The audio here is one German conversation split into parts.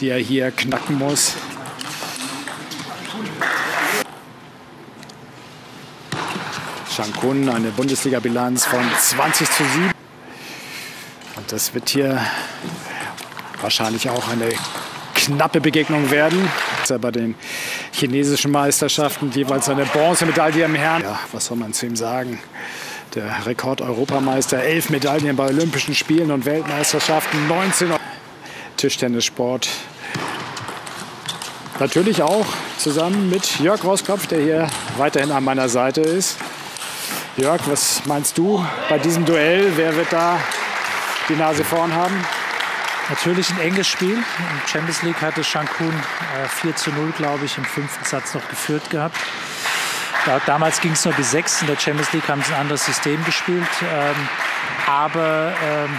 die er hier knacken muss. Shankun, eine Bundesliga-Bilanz von 20 zu 7. Und das wird hier wahrscheinlich auch eine knappe Begegnung werden. Bei den chinesischen Meisterschaften jeweils eine Bronzemedaille im Herrn. Ja, was soll man zu ihm sagen? Der Rekord-Europameister, elf Medaillen bei Olympischen Spielen und Weltmeisterschaften, 19 Tischtennissport. Natürlich auch zusammen mit Jörg Roskopf, der hier weiterhin an meiner Seite ist. Jörg, was meinst du bei diesem Duell? Wer wird da die Nase vorn haben? Natürlich ein enges Spiel. Im Champions League hatte Shankun äh, 4 zu 0, glaube ich, im fünften Satz noch geführt gehabt. Da, damals ging es nur bis 6. In der Champions League haben sie ein anderes System gespielt. Ähm, aber ähm,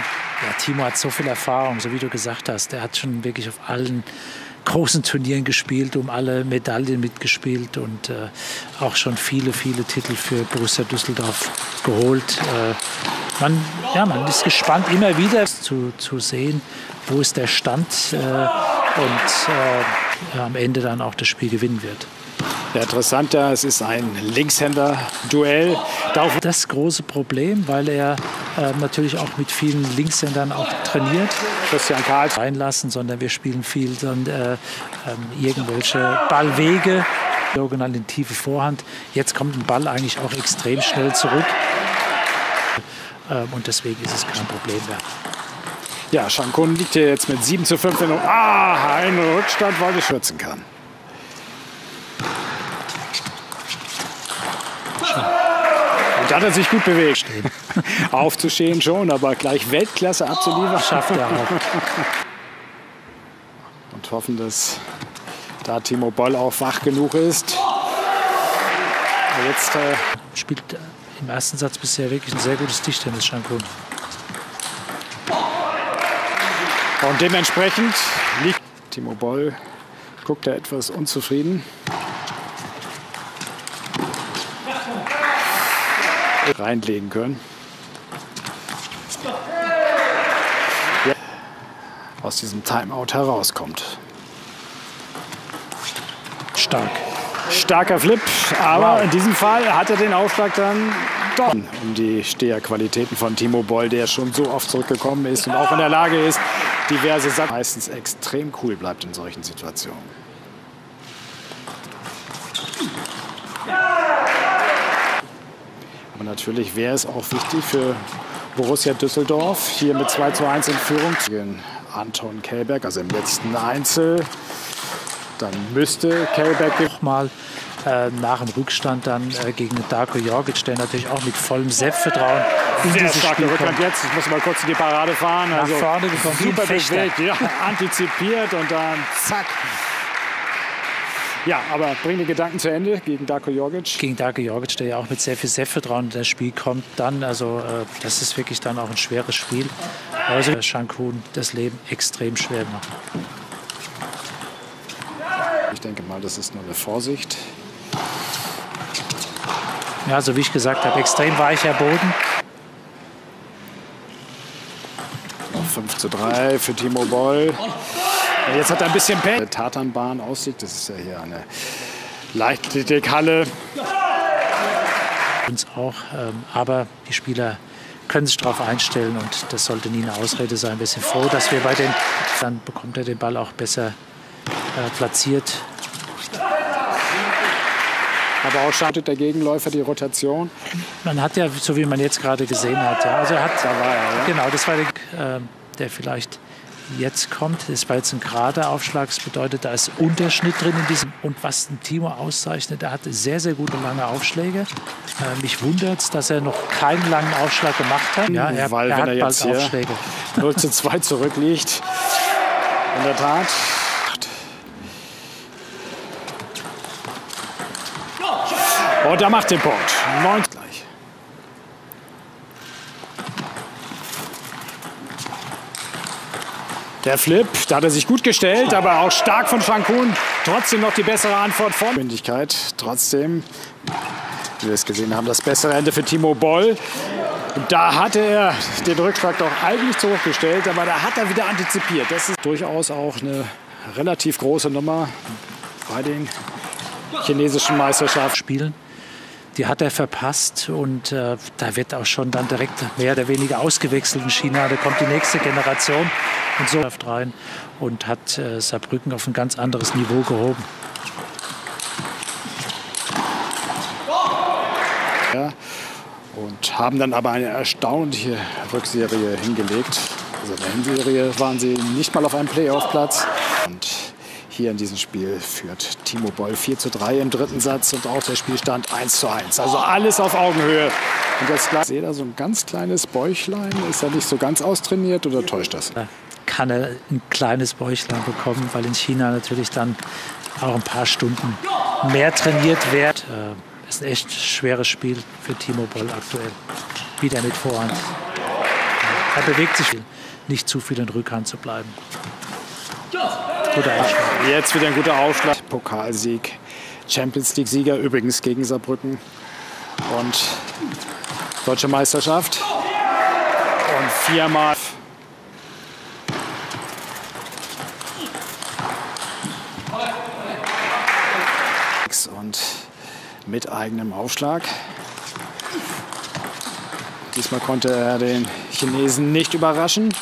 ja, Timo hat so viel Erfahrung, so wie du gesagt hast. Er hat schon wirklich auf allen großen Turnieren gespielt, um alle Medaillen mitgespielt und äh, auch schon viele, viele Titel für Borussia Düsseldorf geholt. Äh, man, ja, man ist gespannt, immer wieder zu, zu sehen, wo ist der Stand äh, und äh, am Ende dann auch das Spiel gewinnen wird. Ja, interessant, ja, es ist ein Linkshänder-Duell. Das große Problem, weil er äh, natürlich auch mit vielen Linkshändern auch trainiert. Christian Karl reinlassen, sondern wir spielen viel dann, äh, äh, irgendwelche Ballwege, sogenannte tiefe Vorhand. Jetzt kommt ein Ball eigentlich auch extrem schnell zurück. Ähm, und deswegen ist es kein Problem mehr. Ja, Shankun liegt hier jetzt mit 7 zu 5 in Ah, ein Rückstand, weil er schützen kann. Da hat er sich gut bewegt. Aufzustehen schon, aber gleich Weltklasse abzuliefern. Schafft er auch. Und hoffen, dass da Timo Boll auch wach genug ist. Jetzt äh, spielt im ersten Satz bisher wirklich ein sehr gutes Tischtennis, Shankun. Und dementsprechend liegt Timo Boll, guckt er etwas unzufrieden. Reinlegen können. Aus diesem Timeout herauskommt. Stark. Starker Flip, aber wow. in diesem Fall hat er den Aufschlag dann doch um die Steherqualitäten von Timo Boll, der schon so oft zurückgekommen ist und auch in der Lage ist, diverse Sachen meistens extrem cool bleibt in solchen Situationen. Aber natürlich wäre es auch wichtig für Borussia Düsseldorf, hier mit 2 zu 1 in Führung zu gehen. Anton Kellberg, also im letzten Einzel. Dann müsste Kellberg mal äh, nach dem Rückstand dann äh, gegen Darko Jorgic, der natürlich auch mit vollem Selbstvertrauen in Sehr starker Rückstand jetzt. Ich muss mal kurz in die Parade fahren. Nach also vorne gekommen, super bewegt, ja, antizipiert und dann zack. Ja, aber bring die Gedanken zu Ende gegen Darko Jorgic. Gegen Darko Jorgic, der ja auch mit sehr viel Selbstvertrauen in das Spiel kommt. Dann, also äh, das ist wirklich dann auch ein schweres Spiel. Also Shankun das Leben extrem schwer machen. Ich denke mal, das ist nur eine Vorsicht. Ja, so wie ich gesagt habe, extrem weicher Boden. 5 zu 3 für Timo Boll. Jetzt hat er ein bisschen Pech. Tatanbahn aussieht, das ist ja hier eine Leichtathletikhalle. Uns auch, ähm, aber die Spieler können sich darauf einstellen und das sollte nie eine Ausrede sein. Wir sind froh, dass wir bei den, dann bekommt er den Ball auch besser äh, platziert. Aber auch startet der Gegenläufer die Rotation. Man hat ja, so wie man jetzt gerade gesehen hat, ja, also hat, da war er, ja. genau, das war der, äh, der vielleicht jetzt kommt. Das war jetzt ein gerader Aufschlag. Das bedeutet, da ist Unterschnitt drin in diesem. Und was ein Timo auszeichnet, er hat sehr, sehr gute lange Aufschläge. Äh, mich wundert es, dass er noch keinen langen Aufschlag gemacht hat. Ja, er, Weil, er wenn hat er jetzt Aufschläge. 0 zu 2 zurückliegt. In der Tat. Und er macht den Punkt. 9 gleich. Der Flip, da hat er sich gut gestellt, aber auch stark von Shankun. Trotzdem noch die bessere Antwort von Geschwindigkeit. Trotzdem, wie wir es gesehen haben, das bessere Ende für Timo Boll. Und da hatte er den Rückschlag doch eigentlich zurückgestellt, aber da hat er wieder antizipiert. Das ist durchaus auch eine relativ große Nummer bei den chinesischen Meisterschaften. Die hat er verpasst und äh, da wird auch schon dann direkt mehr oder weniger ausgewechselt in China. Da kommt die nächste Generation und so rein und hat äh, Saarbrücken auf ein ganz anderes Niveau gehoben. Ja, und haben dann aber eine erstaunliche Rückserie hingelegt. Also in der Hinserie waren sie nicht mal auf einem Playoff-Platz. Und hier in diesem Spiel führt Timo Boll 4 zu 3 im dritten Satz und auch der Spielstand 1 zu 1. Also alles auf Augenhöhe. Und jetzt ich sehe da so ein ganz kleines Bäuchlein. Ist er nicht so ganz austrainiert oder täuscht das? Kann er ein kleines Bäuchlein bekommen, weil in China natürlich dann auch ein paar Stunden mehr trainiert wird. Äh, ist ein echt schweres Spiel für Timo Boll aktuell. Wieder mit Vorhand. Er bewegt sich nicht zu viel in Rückhand zu bleiben. Guter Aufschlag. Jetzt wieder ein guter Aufschlag. Pokalsieg. Champions League-Sieger übrigens gegen Saarbrücken. Und Deutsche Meisterschaft. Und viermal. Und mit eigenem Aufschlag. Diesmal konnte er den Chinesen nicht überraschen.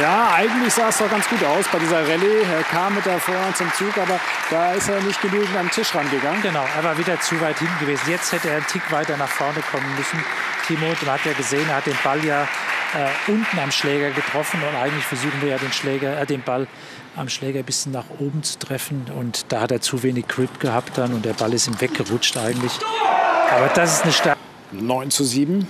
Ja, eigentlich sah es doch ganz gut aus bei dieser Rallye. Er kam mit der Vorhand zum Zug, aber da ist er nicht genügend am Tisch rangegangen. Genau, er war wieder zu weit hinten gewesen. Jetzt hätte er einen Tick weiter nach vorne kommen müssen. Timo, man hat ja gesehen, er hat den Ball ja äh, unten am Schläger getroffen und eigentlich versuchen wir ja den, Schläger, äh, den Ball am Schläger ein bisschen nach oben zu treffen und da hat er zu wenig Grip gehabt dann und der Ball ist ihm weggerutscht eigentlich. Aber das ist eine Stärke. 9 zu 7.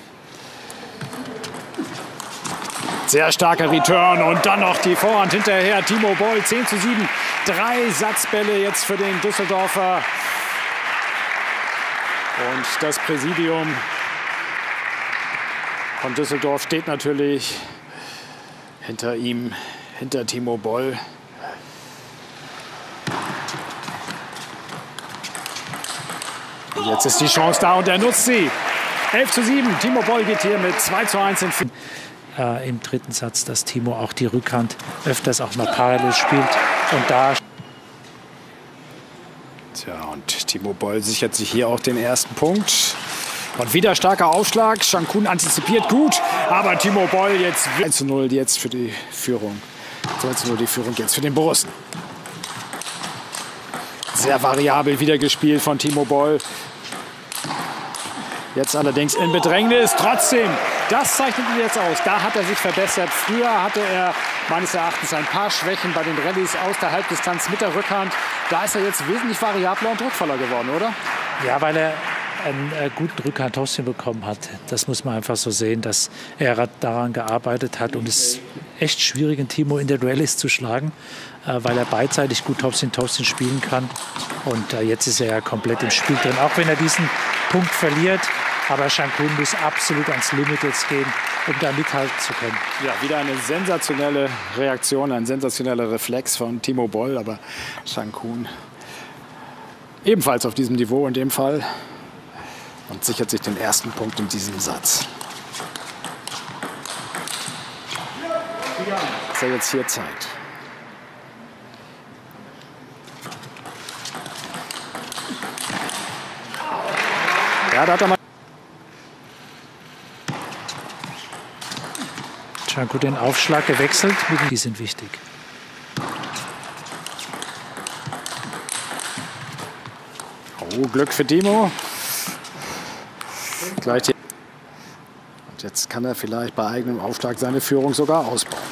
Sehr starker Return und dann noch die Vorhand hinterher. Timo Boll 10 zu 7. Drei Satzbälle jetzt für den Düsseldorfer. Und das Präsidium von Düsseldorf steht natürlich hinter ihm, hinter Timo Boll. Jetzt ist die Chance da und er nutzt sie. 11 zu 7. Timo Boll geht hier mit 2 zu 1 in äh, im dritten Satz, dass Timo auch die Rückhand öfters auch mal parallel spielt. Und da. Tja, und Timo Boll sichert sich hier auch den ersten Punkt. Und wieder starker Aufschlag. Shankun antizipiert gut. Aber Timo Boll jetzt 1 zu 0 jetzt für die Führung. 2 zu 0 die Führung jetzt für den Borussen. Sehr variabel wieder gespielt von Timo Boll. Jetzt allerdings in Bedrängnis. Trotzdem, das zeichnet ihn jetzt aus. Da hat er sich verbessert. Früher hatte er meines Erachtens ein paar Schwächen bei den Rallyes aus der Halbdistanz mit der Rückhand. Da ist er jetzt wesentlich variabler und druckvoller geworden, oder? Ja, weil er einen äh, guten Rückhandtoss bekommen hat. Das muss man einfach so sehen, dass er daran gearbeitet hat und es ist echt schwierig, einen Timo in der Rallyes zu schlagen, äh, weil er beidseitig gut Topsin Topsin spielen kann. Und äh, jetzt ist er ja komplett im Spiel drin. Auch wenn er diesen Punkt verliert, aber Shankun muss absolut ans Limit jetzt gehen, um da mithalten zu können. Ja, wieder eine sensationelle Reaktion, ein sensationeller Reflex von Timo Boll, aber Shankun ebenfalls auf diesem Niveau in dem Fall und sichert sich den ersten Punkt in diesem Satz. Was er jetzt hier zeigt. Ja, da hat er mal Schanko den Aufschlag gewechselt. Die sind wichtig. Oh, Glück für Dimo. Gleich die Und jetzt kann er vielleicht bei eigenem Aufschlag seine Führung sogar ausbauen.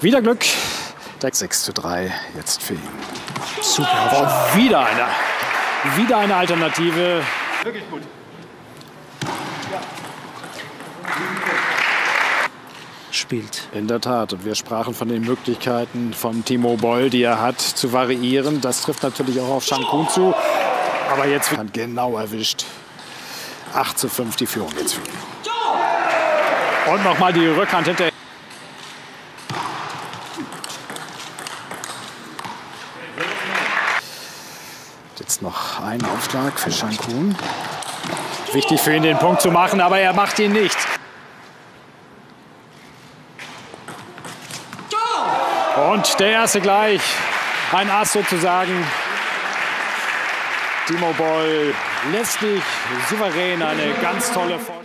Wieder Glück. 6 zu 3 jetzt für ihn. Super. Oh, wieder eine, wieder eine Alternative. Wirklich gut. Spielt. In der Tat. Und wir sprachen von den Möglichkeiten von Timo Boll, die er hat, zu variieren. Das trifft natürlich auch auf Shankun zu. Aber jetzt wird genau erwischt. 8 zu 5 die Führung jetzt. Und nochmal die Rückhand hinter. Jetzt noch ein Aufschlag für Shankun. Wichtig für ihn, den Punkt zu machen, aber er macht ihn nicht. Und der erste gleich. Ein Ass sozusagen. Timo Boll letztlich souverän eine ganz tolle Vorstellung.